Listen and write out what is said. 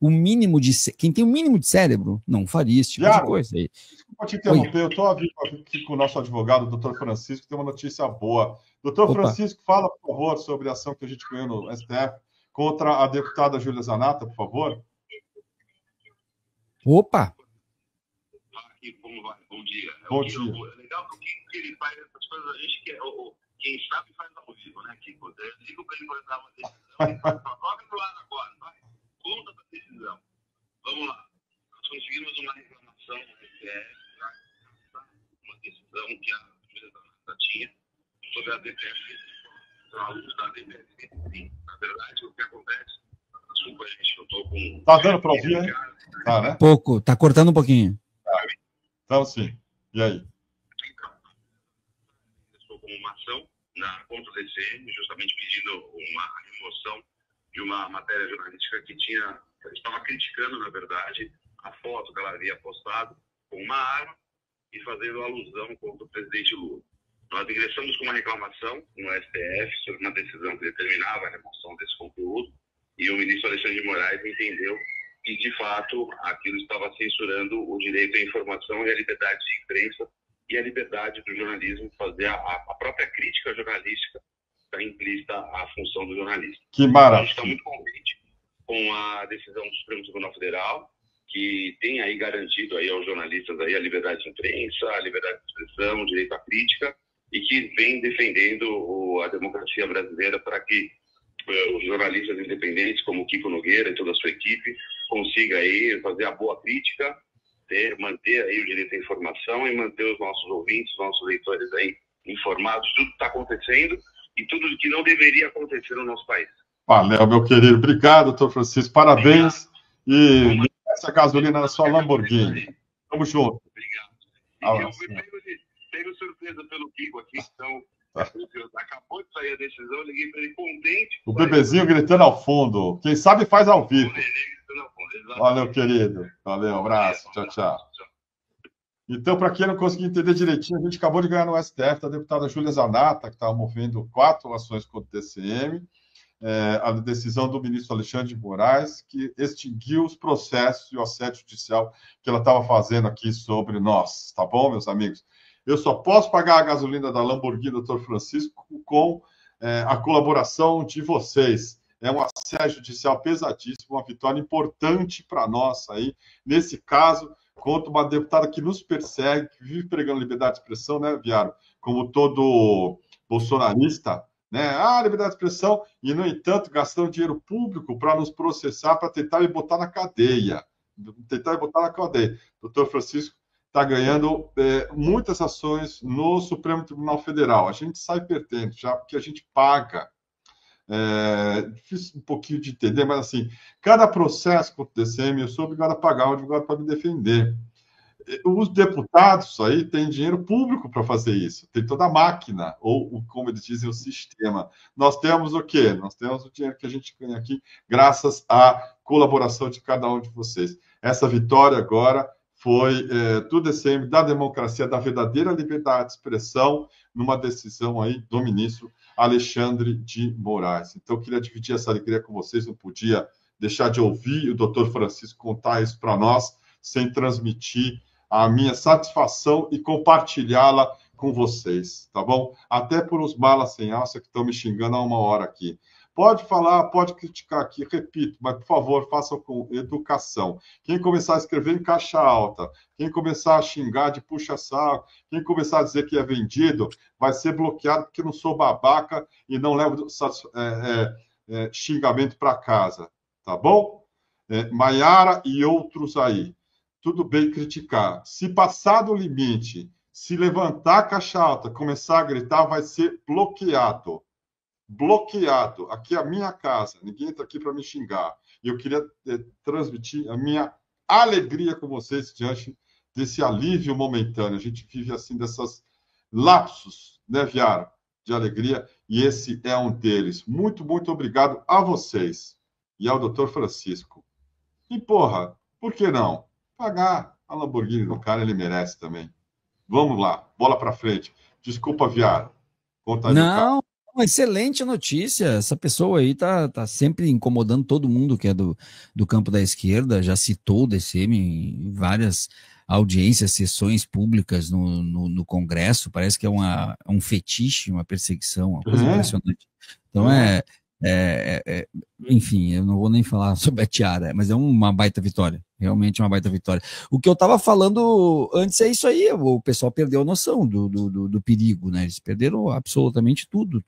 o mínimo de quem tem o mínimo de cérebro não faria esse tipo Yara, de coisa aí. Desculpa te interromper, Oi. eu estou aqui com o nosso advogado, o doutor Francisco, que tem uma notícia boa. Doutor Francisco, fala, por favor, sobre a ação que a gente ganhou no STF contra a deputada Júlia Zanata, por favor. Opa! Bom dia. Bom dia. É legal que ele faz essas coisas, a gente quer, quem sabe faz ao vivo, né, Kiko? Eu digo para ele quando dar uma decisão, coloca do lado agora, vai. Conta da decisão. Vamos lá. Nós conseguimos uma reclamação no STF, uma decisão que a Júlia Zanata tinha sobre a DPF, a luz da DPF. Sim, na verdade, o que acontece, desculpa, gente, eu estou com... Tá dando para ouvir, hein? Tá, né? Pouco, tá cortando um pouquinho. Tá. Então, sim. E aí? Então, estou com uma ação na, contra o DCM, justamente pedindo uma remoção de uma matéria jornalística que tinha, estava criticando, na verdade, a foto que ela havia postado com uma arma e fazendo alusão contra o presidente Lula. Nós ingressamos com uma reclamação no STF sobre uma decisão que determinava a remoção desse conteúdo e o ministro Alexandre de Moraes entendeu que, de fato, aquilo estava censurando o direito à informação e à liberdade de imprensa e a liberdade do jornalismo fazer a, a própria crítica jornalística está implícita à função do jornalista. Que maravilha. A gente está muito contente com a decisão do Supremo Tribunal Federal, que tem aí garantido aí aos jornalistas aí a liberdade de imprensa, a liberdade de expressão, o direito à crítica, e que vem defendendo a democracia brasileira para que uh, os jornalistas independentes, como Kiko Nogueira e toda a sua equipe, consiga aí fazer a boa crítica, ter, manter aí o direito à informação e manter os nossos ouvintes, os nossos leitores aí informados de tudo que está acontecendo e tudo que não deveria acontecer no nosso país. Valeu, meu querido. Obrigado, doutor Francisco. Parabéns. Obrigado. E essa gasolina na sua Lamborghini. Tamo junto. Obrigado. Ah, eu fui pego, surpresa pelo Kiko aqui, então. Tá. Acabou de sair a decisão, eu liguei para ele contente. O bebezinho gritando ao fundo. Quem sabe faz ao vivo. Valeu, querido. Valeu, abraço. Tchau, tchau. Então, para quem não conseguiu entender direitinho, a gente acabou de ganhar no STF da deputada Júlia Zanata, que estava movendo quatro ações contra o TCM, é, a decisão do ministro Alexandre de Moraes, que extinguiu os processos e o assédio judicial que ela estava fazendo aqui sobre nós. Tá bom, meus amigos? Eu só posso pagar a gasolina da Lamborghini, doutor Francisco, com é, a colaboração de vocês. É um assédio judicial pesadíssimo, uma vitória importante para nós aí, nesse caso, contra uma deputada que nos persegue, que vive pregando liberdade de expressão, né, Viaro? Como todo bolsonarista, né? Ah, liberdade de expressão, e, no entanto, gastando dinheiro público para nos processar, para tentar me botar na cadeia. Tentar me botar na cadeia. Doutor Francisco está ganhando é, muitas ações no Supremo Tribunal Federal. A gente sai perdendo, já porque a gente paga. É difícil um pouquinho de entender, mas assim, cada processo contra o DCM, eu sou obrigado a pagar um advogado para me defender. Os deputados aí têm dinheiro público para fazer isso, tem toda a máquina, ou como eles dizem, o sistema. Nós temos o quê? Nós temos o dinheiro que a gente ganha aqui, graças à colaboração de cada um de vocês. Essa vitória agora foi é, do DCM, da democracia, da verdadeira liberdade de expressão, numa decisão aí do ministro Alexandre de Moraes. Então, eu queria dividir essa alegria com vocês, não podia deixar de ouvir o doutor Francisco contar isso para nós, sem transmitir a minha satisfação e compartilhá-la com vocês, tá bom? Até por os malas sem alça que estão me xingando há uma hora aqui. Pode falar, pode criticar aqui, repito, mas por favor, façam com educação. Quem começar a escrever em caixa alta, quem começar a xingar de puxa-saco, quem começar a dizer que é vendido, vai ser bloqueado porque não sou babaca e não levo é, é, é, xingamento para casa, tá bom? É, Maiara e outros aí. Tudo bem criticar. Se passar do limite, se levantar a caixa alta, começar a gritar, vai ser bloqueado bloqueado. Aqui é a minha casa, ninguém está aqui para me xingar. E eu queria é, transmitir a minha alegria com vocês diante desse alívio momentâneo. A gente vive assim dessas lapsos, né, Viara, de alegria, e esse é um deles. Muito, muito obrigado a vocês e ao doutor Francisco. E, porra, por que não? Pagar a Lamborghini do cara, ele merece também. Vamos lá, bola para frente. Desculpa, Viara. Não, uma excelente notícia. Essa pessoa aí tá, tá sempre incomodando todo mundo que é do, do campo da esquerda. Já citou o DCM em várias audiências, sessões públicas no, no, no Congresso. Parece que é uma, um fetiche, uma perseguição, uma coisa é. impressionante. Então é, é, é, enfim, eu não vou nem falar sobre a Tiara, mas é uma baita vitória. Realmente uma baita vitória. O que eu estava falando antes é isso aí, o pessoal perdeu a noção do, do, do, do, perigo, né? Eles perderam absolutamente tudo,